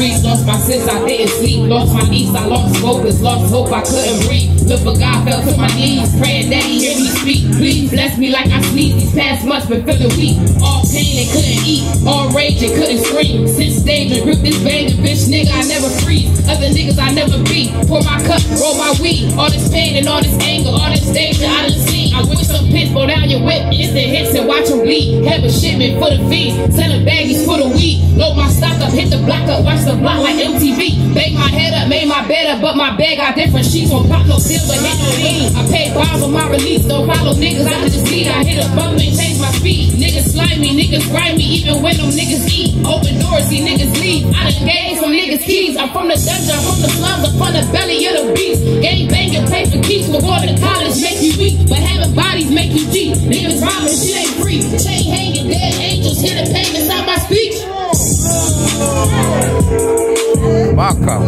streets, lost my sense, I didn't sleep, lost my niece, I lost focus, lost hope, I couldn't breathe. Look for God, fell to my knees, praying that he hear me speak. Please bless me like I sneeze. These past months been feeling weak, all pain and couldn't eat, all rage and couldn't scream. Since stage and ripped this bang, bitch nigga, I never freeze. Niggas I never beat. Pour my cup, roll my weed. All this pain and all this anger, all this danger I done seen. I wish some piss, blow down your whip, instant hits and watch them bleed. Have a shipment for the fees, selling baggies for the weed. Load my stock up, hit the block up, watch the block like MTV. Bang my head up, made my bed up, but my bed got different sheets. Won't pop no pills, but hit no lean. I paid bonds on my release, don't follow niggas out of the seat. I hit a bump and change my speed. Niggas slimy, niggas grimy, even when them niggas eat. Open doors, see niggas leave. I done gave some niggas keys. I'm from the dungeon, I'm from the slums, I'm from the belly of the deep. Niggas robbing, shit ain't free. Chain hanging, dead angels hit the pain inside my speech. Marco.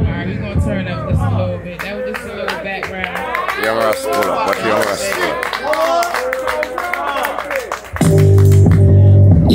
Alright, we gonna turn up just a little bit. That was just a little background. You're a school, up.